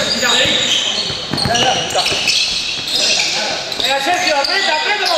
哎，来来来，走！来，这边走，这边走，这边走。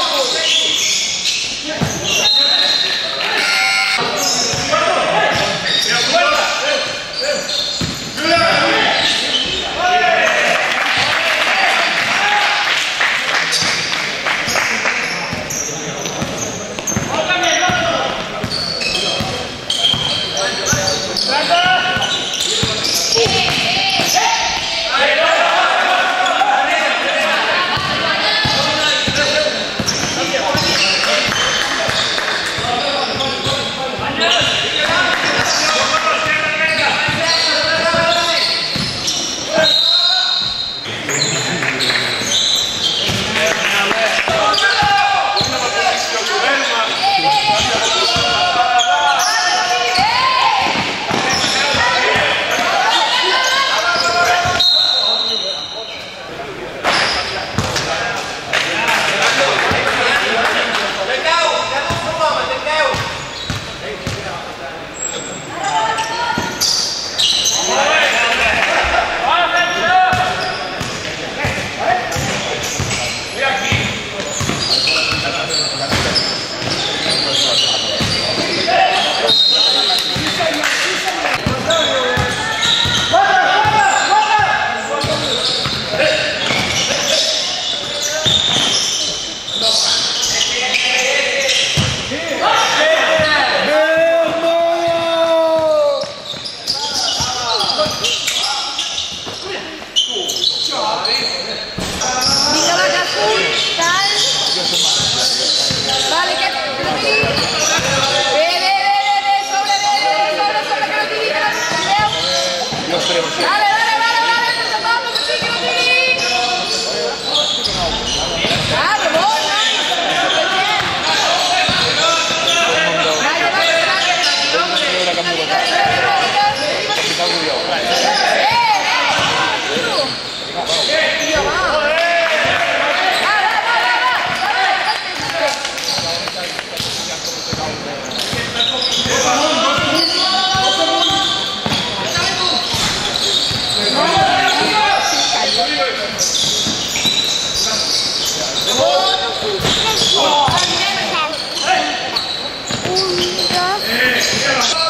¡Mira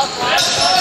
Alto, alto.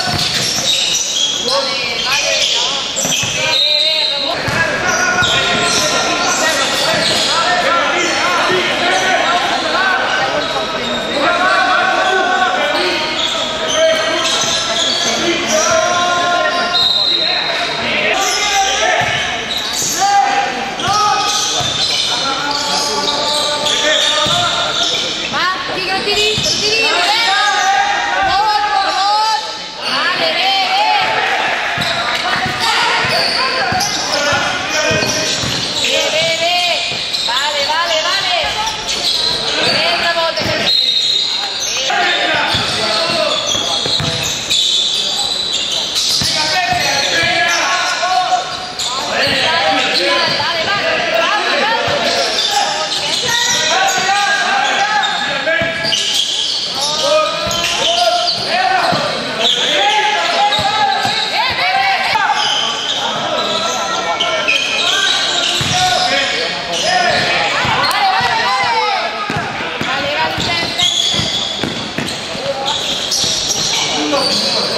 Don't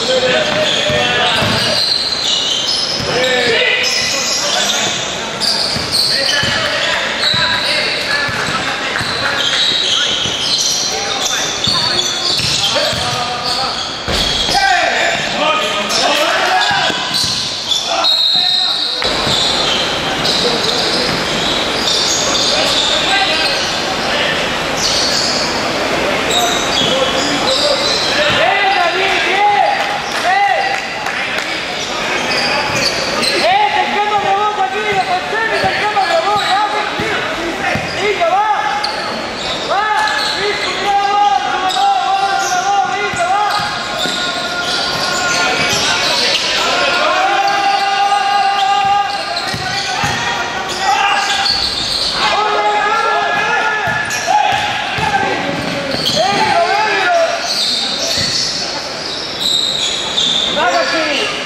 Amen. Thank.